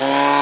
home.